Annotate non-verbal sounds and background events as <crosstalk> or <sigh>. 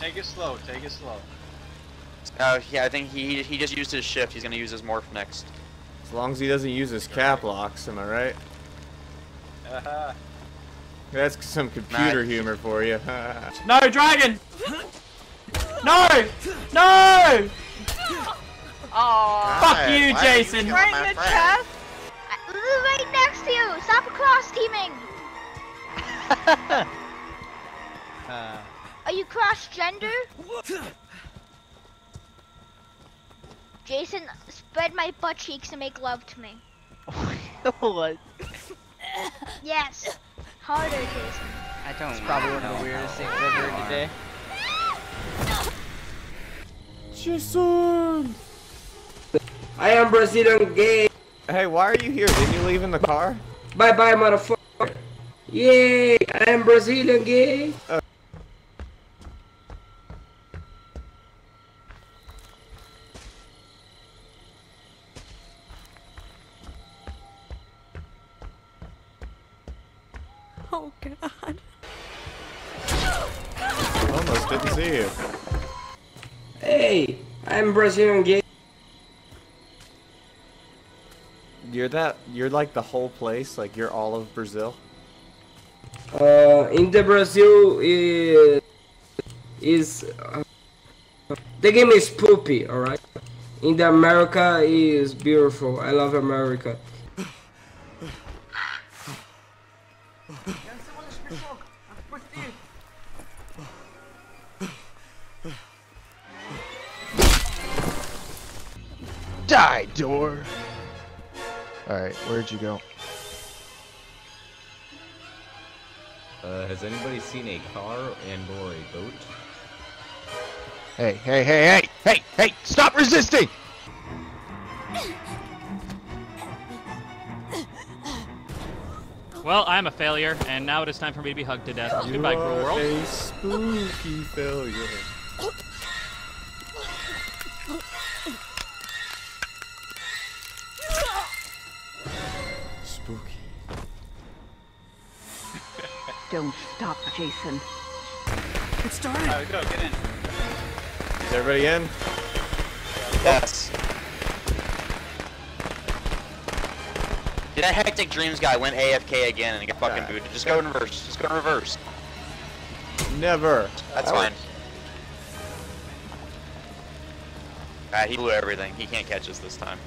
take it slow. Take it slow. Uh, yeah, I think he he just used his shift. He's gonna use his morph next. As long as he doesn't use his cap locks, am I right? Uh-huh. That's some computer Nice. humor for you. <laughs> No, dragon! No! No! Aww. Fuck you, Why are you Jason. Right in the friend? chest. I- This is right next to you. Stop cross teaming. <laughs> <laughs> Uh, Are you cross gender? Jason, spread my butt cheeks and make love to me. <laughs> what? Yes. Harder, Jason. I don't. It's probably one of the weirdest things I've heard today. Jason! I am Brazilian gay. Hey, why are you here? Didn't you leave in the car? Bye bye, motherfucker. Yay! I am Brazilian gay. Uh, Oh god. Almost didn't see you. Hey, I am Brazilian gay. You're that. You're like the whole place. Like you're all of Brazil. Uh, in the Brazil is is uh, the game is poopy, all right. In the America is beautiful. I love America. <laughs> Die, door. Alright, where'd you go? Uh, has anybody seen a car and or a boat? Hey, hey, hey, hey, hey, hey, stop resisting! Well, I'm a failure, and now it is time for me to be hugged to death. Goodbye, cruel are world. a spooky failure. <laughs> Spooky. <laughs> Don't stop, Jason. alright, go, get in. Is everybody in? Yes. Dude, that hectic dreams guy went AFK again and got fucking Yeah. booted. Just go in reverse. Just go in reverse. Never. That's fine. Ah, he blew everything. He can't catch us this time.